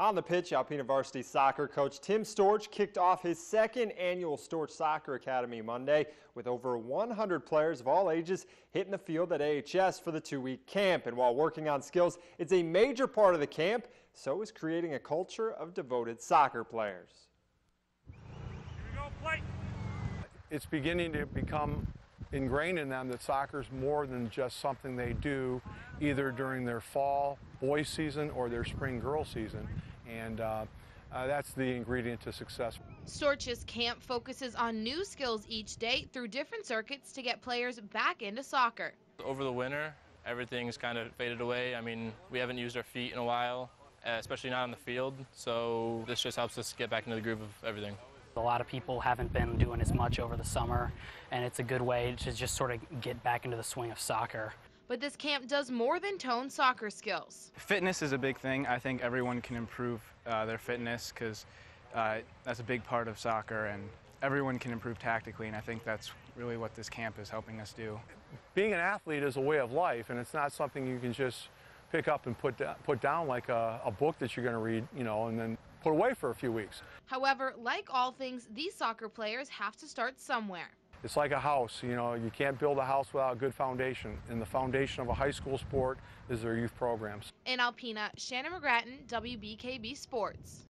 On the pitch, Alpena Varsity soccer coach Tim Storch kicked off his second annual Storch Soccer Academy Monday with over 100 players of all ages hitting the field at AHS for the two-week camp. And while working on skills, it's a major part of the camp, so is creating a culture of devoted soccer players. It's beginning to become ingrained in them that soccer is more than just something they do either during their fall boys season or their spring girl season and uh, uh, that's the ingredient to success. Storch's camp focuses on new skills each day through different circuits to get players back into soccer. Over the winter, everything's kind of faded away. I mean, we haven't used our feet in a while, especially not on the field, so this just helps us get back into the groove of everything. A lot of people haven't been doing as much over the summer, and it's a good way to just sort of get back into the swing of soccer. But this camp does more than tone soccer skills. Fitness is a big thing. I think everyone can improve uh, their fitness because uh, that's a big part of soccer, and everyone can improve tactically, and I think that's really what this camp is helping us do. Being an athlete is a way of life, and it's not something you can just pick up and put, put down like a, a book that you're going to read, you know, and then put away for a few weeks. However, like all things, these soccer players have to start somewhere. It's like a house, you know, you can't build a house without a good foundation. And the foundation of a high school sport is their youth programs. In Alpena, Shannon McGrattan, WBKB Sports.